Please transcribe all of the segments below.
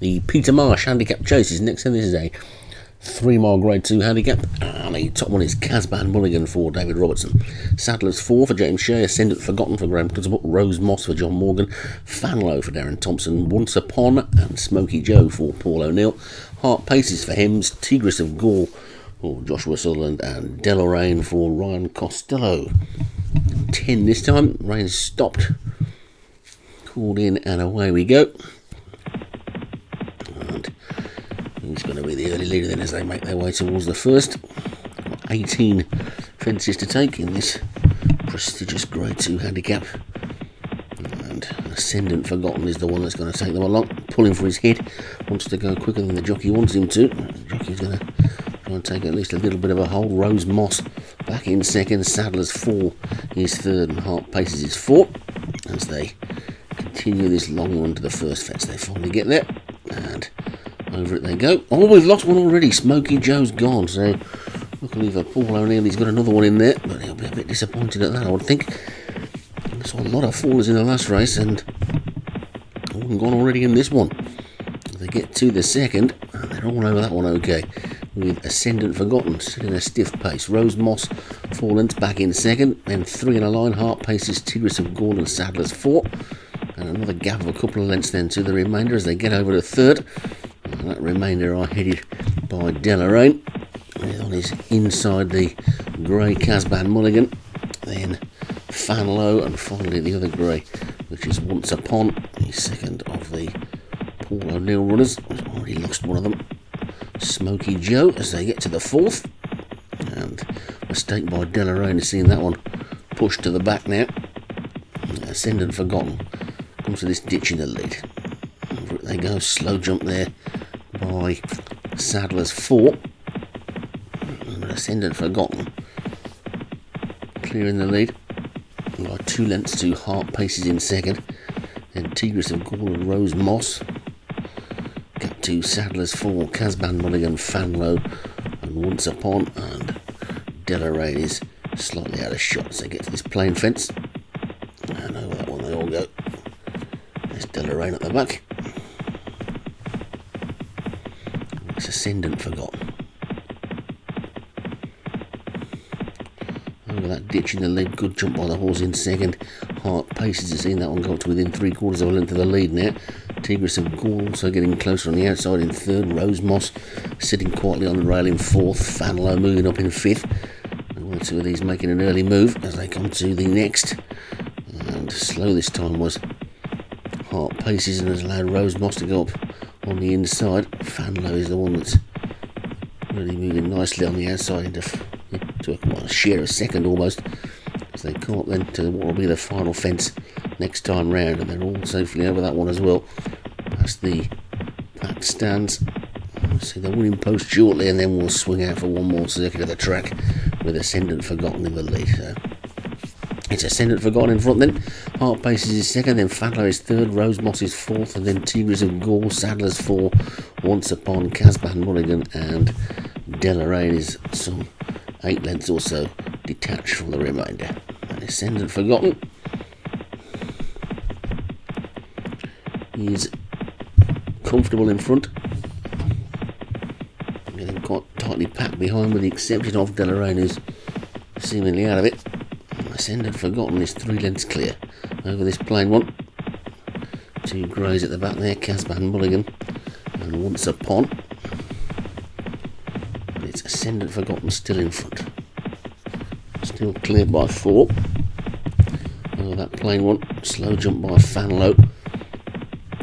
The Peter Marsh Handicap Chase is next, and this is a three mile grade two handicap. And the top one is Casban Mulligan for David Robertson. Saddlers four for James Shea, Ascendant Forgotten for Graham Clutterbuck, Rose Moss for John Morgan, Fanlow for Darren Thompson, Once Upon, and Smoky Joe for Paul O'Neill. Heart Paces for Hems, Tigris of Gaul for Joshua Sutherland, and Deloraine for Ryan Costello. 10 this time, rain stopped, called in, and away we go. He's going to be the early leader then as they make their way towards the first. 18 fences to take in this prestigious Grade 2 handicap. And Ascendant Forgotten is the one that's going to take them along, pulling for his head. Wants to go quicker than the jockey wants him to. The jockey's going to try and take at least a little bit of a hold. Rose Moss back in second. Saddler's four is third, and Heart Paces is fourth. As they continue this long run to the first fence, they finally get there. And over it they go. Oh, we've lost one already. Smoky Joe's gone. So luckily for Paul O'Neill, he's got another one in there, but he'll be a bit disappointed at that, I would think. I saw a lot of fallers in the last race, and one gone already in this one. They get to the second, and they're all over that one okay. With Ascendant Forgotten sitting a stiff pace. Rose Moss, lengths back in second. Then three in a line. Heart Paces, Tigris of Gordon, Saddlers four. And another gap of a couple of lengths then to the remainder as they get over to third. And that remainder are headed by Deloraine. On his inside, the grey Casban Mulligan. Then Fanlow, and finally the other grey, which is Once Upon, the second of the Paul O'Neill runners. He's already lost one of them. Smoky Joe as they get to the fourth. And mistake by Deloraine seeing that one pushed to the back now. Ascendant Forgotten comes to this ditch in the lead. Over it they go, slow jump there by Saddler's four. Ascendant Forgotten clearing the lead by two lengths to Heart Paces in second. Then Tigris of Gaul and Rose Moss. Gap to Saddlers four, Casban Mulligan, Fanlow, and Once Upon, and Deloraine is slightly out of shot so they get to this plain fence. And over that one they all go. There's Deloraine at the back. It's Ascendant Forgotten. Oh, Over that ditch in the lead, good jump by the horse in second. Heart paces to seeing that one go to within three quarters of a length of the lead now. Tigris of Gaul also getting closer on the outside in third. Rose Moss sitting quietly on the rail in fourth. Fanlow moving up in fifth. One or two of these making an early move as they come to the next. And slow this time was Heart paces and has allowed Rose Moss to go up on the inside. Fanlow is the one that's really moving nicely on the outside into to a, well, a share a second almost. As they come up then to what will be the final fence next time round and they're all safely over that one as well. Past the packed stands. See the winning post shortly and then we'll swing out for one more circuit of the track with Ascendant Forgotten in the lead so it's Ascendant Forgotten in front then Heart Paces is second then Fanlow is third Rose Moss is fourth and then Tigris of Gore, Saddlers four Once Upon Casban Mulligan and Deloraine is some eight lengths or so detached from the remainder. And Ascendant Forgotten is comfortable in front, getting quite tightly packed behind, with the exception of Deloraine, who's seemingly out of it. Ascendant Forgotten is three lengths clear over this plain one. Two greys at the back there, Casban Mulligan and Once Upon. But it's Ascendant Forgotten still in front. Still clear by four. Oh, that plain one. Slow jump by Fanlow.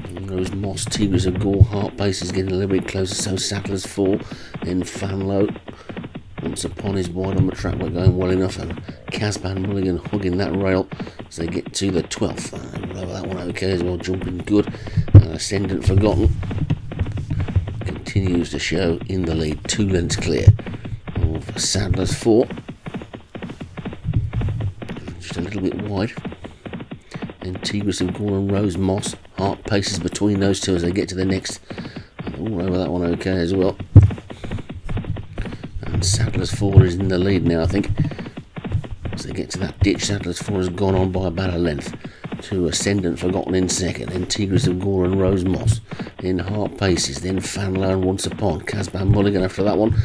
And Rose Moss, Tigris of Gaul, Heart Paces getting a little bit closer, so Saddler's four. Then Fanlow. Once upon his wide on the track, but going well enough. And Casban Mulligan hugging that rail as they get to the 12th. Uh, that one okay as well, jumping good. And Ascendant Forgotten continues to show in the lead, two lengths clear of Saddler's four. Just a little bit wide. Then Tigris and Rose Moss. Heart paces between those two as they get to the next. All over that one okay as well. Saddler's four is in the lead now, I think. As they get to that ditch, Saddler's four has gone on by about a length to Ascendant Forgotten in second, then Tigris of Gore and Rose Moss, then Heart Paces, then Fanlow and Once Upon, Casbah Mulligan after that one,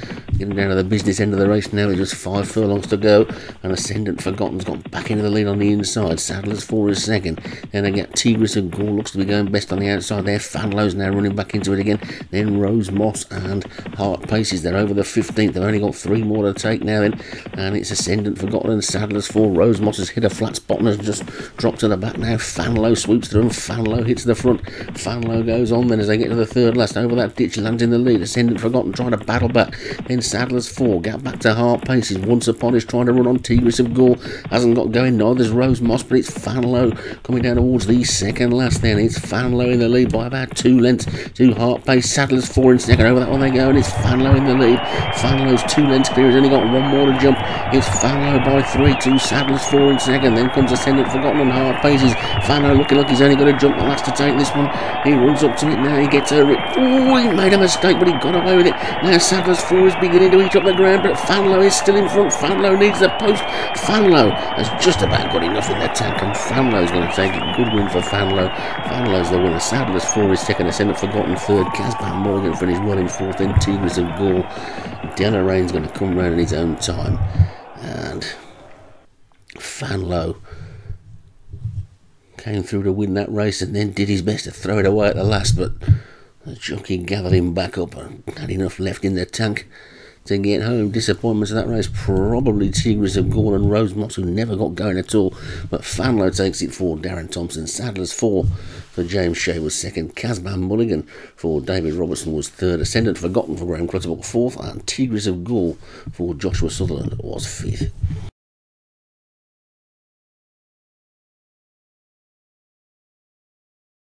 getting down to the business end of the race now, it's just five furlongs to go, and Ascendant Forgotten's got back into the lead on the inside, Saddler's four is second, then they get Tigris of Gore, looks to be going best on the outside there, Fanlow's now running back into it again, then Rose Moss and Heart Paces, they're over the 15th, they've only got three more to take now then, and it's Ascendant Forgotten and Saddler's four, Rose Moss has hit a flat spot and has just dropped to the back now, Fanlow sweeps through and Fanlow hits the front. Fanlow goes on then as they get to the third last. Over that ditch, lands in the lead. Ascendant Forgotten trying to battle back. Then Sadler's four. Get back to Heart Paces. Once upon is trying to run on Tigris of Gore. Hasn't got going. Neither's Rose Moss, but it's Fanlow coming down towards the second last then. It's Fanlow in the lead by about two lengths to Heart Pace. Sadler's four in second. Over that one they go and it's Fanlow in the lead. Fanlow's two lengths clear. He's only got one more to jump. It's Fanlow by three to Sadler's four in second. Then comes Ascendant Forgotten on Heart Paces. Fanlow looking like he's only going to jump the last to take this one. He runs up to it now. He gets over it. Oh, he made a mistake, but he got away with it. Now Sadler's four is beginning to eat up the ground, but Fanlow is still in front. Fanlow needs the post. Fanlow has just about got enough in the tank, and Fanlow is going to take it. Good win for Fanlow. Fanlow's the winner. Sadler's four is second. Ascendant Forgotten third. Casbah Morgan finished well in fourth. Then Tigris of Gore. Rain's going to come round in his own time. And Fanlow came through to win that race and then did his best to throw it away at the last, but the jockey gathered him back up and had enough left in the tank to get home. Disappointments of that race, probably Tigris of Gore and Rose Moss, who never got going at all, but Fanlow takes it for Darren Thompson. Sadler's four for James Shea was second. Casbah Mulligan for David Robertson was third. Ascendant Forgotten for Graham Clutterbuck fourth, and Tigris of Gaul for Joshua Sutherland was fifth.